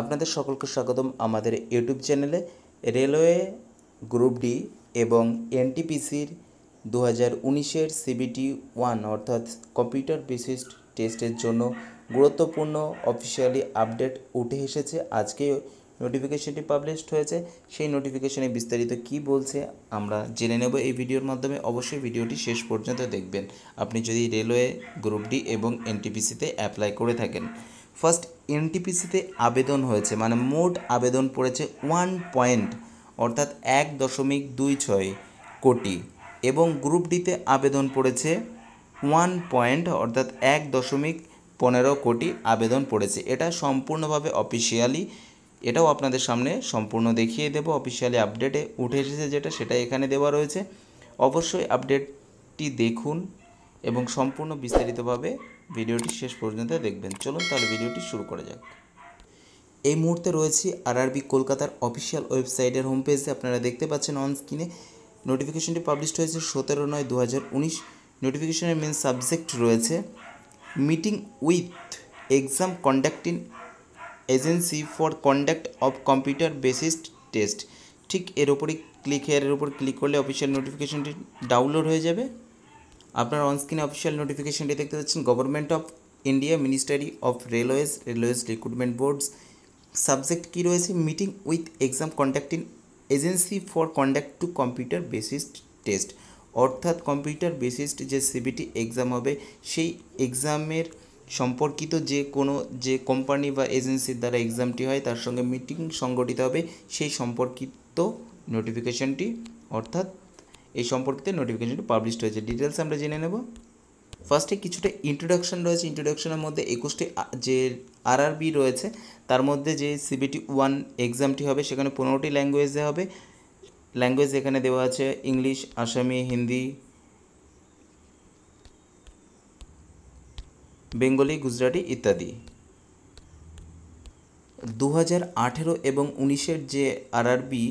আপনাদের সকলকে স্বাগতম আমাদের ইউটিউব চ্যানেলে রেলওয়ে গ্রুপ ডি এবং এনটিপিসির দু হাজার উনিশের সিবিটি ওয়ান অর্থাৎ কম্পিউটার বেসিসড টেস্টের জন্য গুরুত্বপূর্ণ অফিসিয়ালি আপডেট উঠে এসেছে। আজকে নোটিফিকেশনটি পাবলিশড হয়েছে। সেই নোটিফিকেশনে বিস্তারিত কি বলছে আমরা জেনে নেব এই ভিডিওর মাধ্যমে। অবশ্যই ভিডিওটি শেষ পর্যন্ত দেখবেন। আপনি যদি রেলওয়ে গ্রুপ ডি এবং এনটিপিসিতে অ্যাপ্লাই করে থাকেন। ফার্স্ট এনটিপিসিতে আবেদন হয়েছে মানে মোট আবেদন পড়েছে ওয়ান পয়েন্ট অর্থাৎ এক দশমিক দুই ছয় কোটি। এবং গ্রুপ ডিতে আবেদন পড়েছে ওয়ান পয়েন্ট অর্থাৎ এক দশমিক পনেরো কোটি আবেদন পড়েছে। এটা সম্পূর্ণভাবে অফিসিয়ালি এটাও আপনাদের সামনে সম্পূর্ণ দেখিয়ে দেব। অফিসিয়ালি আপডেটে উঠে এসেছে যেটা সেটা এখানে দেওয়া রয়েছে। অবশ্যই আপডেটটি দেখুন এবং সম্পূর্ণ বিস্তারিতভাবে ভিডিওটি শেষ পর্যন্ত দেখবেন। চলুন তাহলে ভিডিওটি শুরু করা যাক। এই মুহূর্তে রয়েছে আরআরবি কলকাতার অফিসিয়াল ওয়েবসাইটের হোম পেজে আপনারা দেখতে পাচ্ছেন অন স্ক্রিনে নোটিফিকেশনটি পাবলিশ হয়েছে সতেরো নয় দু নোটিফিকেশনের মেন সাবজেক্ট রয়েছে meeting with exam conducting agency for conduct of computer based test ঠিক এর ওপরই ক্লিক হেয়ারের উপর ক্লিক করলে অফিসিয়াল নোটিফিকেশনটি ডাউনলোড হয়ে যাবে। আপনার অনস্ক্রিনে অফিসিয়াল নোটিফিকেশনটি দেখতে পাচ্ছেন government of India ministry of railways railways recruitment boards subject কী রয়েছে? Meeting with exam conducting agency for conduct to computer based test অর্থাৎ কম্পিউটার বেসিসড যে সিবিটি এক্সাম হবে, সেই এক্সামের সম্পর্কিত যে কোনো যে কোম্পানি বা এজেন্সির দ্বারা এক্সামটি হয়, তার সঙ্গে মিটিং সংগঠিত হবে, সেই সম্পর্কিত নোটিফিকেশনটি অর্থাৎ এই সম্পর্কিত নোটিফিকেশনটি পাবলিশড হয়েছে। ডিটেলস আমরা জেনে নেব। ফার্স্টে কিছুটা ইন্ট্রোডাকশন রয়েছে। ইন্ট্রোডাকশনের মধ্যে একুশটি যে আরআরবি রয়েছে, তার মধ্যে যে সিবিটি ওয়ান এক্সামটি হবে, সেখানে পনেরোটি ল্যাঙ্গুয়েজে হবে। ল্যাঙ্গুয়েজ এখানে দেওয়া আছে ইংলিশ আসামি হিন্দি বেঙ্গলি গুজরাটি ইত্যাদি। দু হাজার আঠেরো এবং উনিশের যে আরআরবি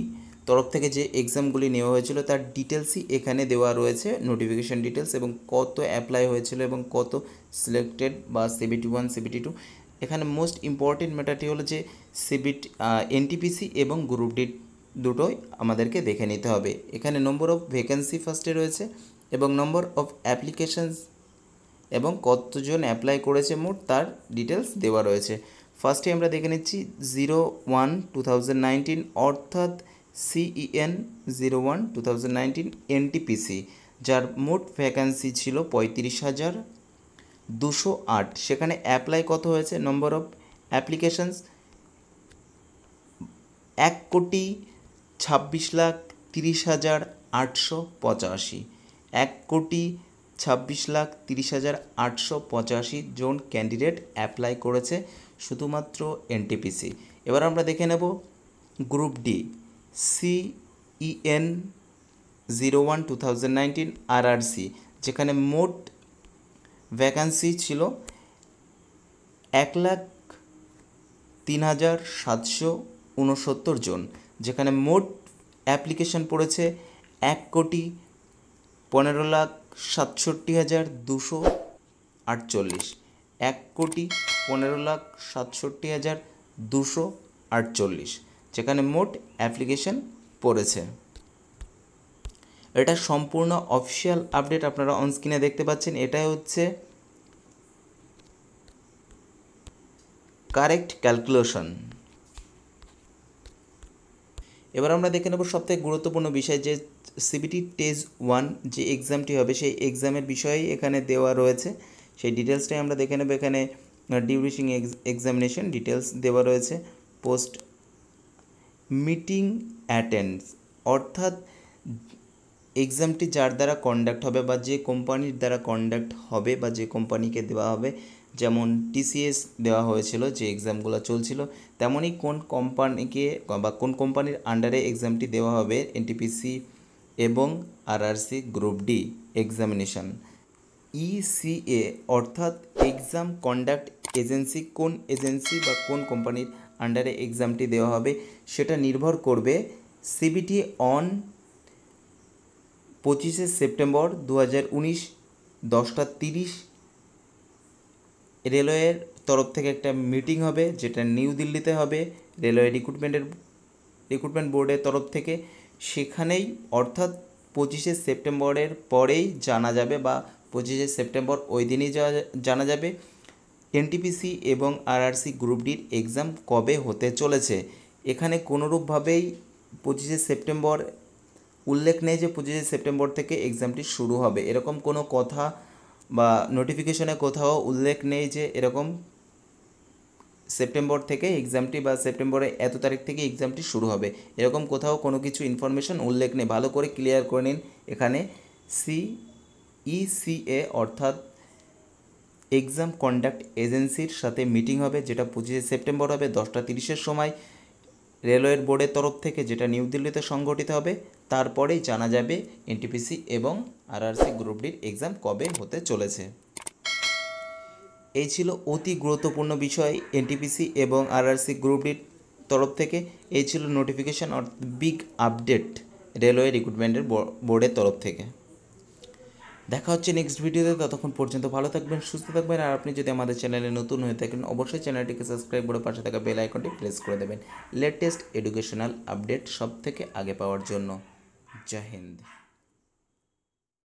তরফ থেকে যে এক্সামগুলি নেওয়া হয়েছিল, তার ডিটেলসই এখানে দেওয়া রয়েছে নোটিফিকেশান ডিটেলস এবং কত অ্যাপ্লাই হয়েছিল এবং কত সিলেক্টেড বা সিবিটি ওয়ান সিবিটি টু এখানে মোস্ট ইম্পর্টেন্ট ম্যাটারটি হলো যে সিবিটি এনটিপিসি এবং গ্রুপ ডি দুটোই আমাদেরকে দেখে নিতে হবে। এখানে নম্বর অফ ভ্যাকেন্সি ফার্স্টে রয়েছে এবং নম্বর অফ অ্যাপ্লিকেশানস এবং কতজন অ্যাপ্লাই করেছে মোট তার ডিটেলস দেওয়া রয়েছে। ফার্স্টে আমরা দেখে নিচ্ছি zero one two thousand nineteen অর্থাৎ CEN zero one two thousand nineteen NTPC যার মোট ভ্যাকান্সি ছিল পঁয়ত্রিশ হাজার দুশো আট। সেখানে অ্যাপ্লাই কত হয়েছে? নম্বর অফ অ্যাপ্লিকেশানস এক কোটি ছাব্বিশ লাখ তিরিশ হাজার আটশো পঁচাশি। এক কোটি ছাব্বিশ লাখ তিরিশ হাজার আটশো পঁচাশি জন ক্যান্ডিডেট অ্যাপ্লাই করেছে শুধুমাত্র এনটিপিসি এবার আমরা দেখে নেব group D CEN zero one two thousand nineteen RRC যেখানে মোট ভ্যাকান্সি ছিল এক লাখ তিন হাজার সাতশো উনসত্তর জন, যেখানে মোট অ্যাপ্লিকেশন পড়েছে এক কোটি পনেরো লাখ সাতষট্টি হাজার দুশো আটচল্লিশ। এক কোটি পনেরো লাখ সাতষট্টি হাজার দুশো আটচল্লিশ। যেখানে মোট অ্যাপ্লিকেশন পড়েছে। এটা সম্পূর্ণ অফিসিয়াল আপডেট আপনারা অনস্ক্রিনে দেখতে পাচ্ছেন। এটাই হচ্ছে কারেক্ট ক্যালকুলেশন এবার আমরা দেখে নেব সবথেকে গুরুত্বপূর্ণ বিষয় যে সিবিটি টেজ ওয়ান যে এক্সামটি হবে, সেই এক্সামের বিষয়েই এখানে দেওয়া রয়েছে। সেই ডিটেলসটাই আমরা দেখে নেব। এখানে ডিউরেশন এক্সামিনেশন ডিটেলস দেওয়া রয়েছে। পোস্ট মিটিং অ্যাটেন্ডস অর্থাৎ এক্সামটি যার দ্বারা কন্ডাক্ট হবে বা যে কোম্পানির দ্বারা কন্ডাক্ট হবে বা যে কোম্পানিকে দেওয়া হবে, যেমন টিসিএস দেওয়া হয়েছিল, যে এক্সামগুলো চলছিল, তেমনই কোন কোম্পানিকে বা কোন কোম্পানির আন্ডারে এক্সামটি দেওয়া হবে এনটিপিসি এবং RRC group D examination ECA অর্থাৎ এক্সাম কন্ডাক্ট এজেন্সি কোন এজেন্সি বা কোন কোম্পানির আন্ডারে এক্সামটি দেওয়া হবে। সেটা নির্ভর করবে সিবিটি অন পঁচিশে সেপ্টেম্বর দু হাজার উনিশ দশটা তিরিশ। রেলওয়ের তরফ থেকে একটা মিটিং হবে, যেটা নিউ দিল্লিতে হবে, রেলওয়ে রিক্রুটমেন্টের রিক্রুটমেন্ট বোর্ডের তরফ থেকে। সেখানেই অর্থাৎ পঁচিশে সেপ্টেম্বরের পরেই জানা যাবে বা পঁচিশে সেপ্টেম্বর ওই দিনই জানা যাবে। এনটিপিসি এবং আরআরসি গ্রুপ ডির এক্সাম কবে হতে চলেছে? এখানে কোনোরূপভাবেই পঁচিশে সেপ্টেম্বর, উল্লেখ নেই যে পঁচিশে সেপ্টেম্বর থেকে এক্সামটি শুরু হবে। এরকম কোনো কথা বা নোটিফিকেশনে কোথাও উল্লেখ নেই যে এরকম সেপ্টেম্বর থেকে এক্সামটি বা সেপ্টেম্বরে এত তারিখ থেকে এক্সামটি শুরু হবে। এরকম কোথাও কোনো কিছু ইনফরমেশন উল্লেখ নেই। ভালো করে ক্লিয়ার করে নিন এখানে সি ইসিএ অর্থাৎ এক্সাম কন্ডাক্ট এজেন্সির সাথে মিটিং হবে, যেটা পঁচিশে সেপ্টেম্বর হবে, দশটা তিরিশের সময়। রেলওয়ের বোর্ডের তরফ থেকে যেটা নিউ দিল্লিতে সংগঠিত হবে, তারপরেই জানা যাবে এনটিপিসি এবং আরআরসি গ্রুপ ডির এক্সাম কবে হতে চলেছে। এই ছিল অতি গুরুত্বপূর্ণ বিষয় এনটিপিসি এবং আরআরসি গ্রুপ ডির তরফ থেকে। এই ছিল notification or big update railway রিক্রুটমেন্টের বোর্ডের তরফ থেকে। দেখা হচ্ছে নেক্সট ভিডিওতে ততক্ষণ পর্যন্ত ভালো থাকবেন, সুস্থ থাকবেন, আর আপনি যদি আমাদের চ্যানেলে নতুন হয়ে থাকেন, অবশ্যই চ্যানেলটিকে সাবস্ক্রাইব করে পাশে থাকা বেল আইকনটি প্রেস করে দেবেন। লেটেস্ট এডুকেশনাল আপডেট সব থেকে আগে পাওয়ার জন্য। জয় হিন্দ।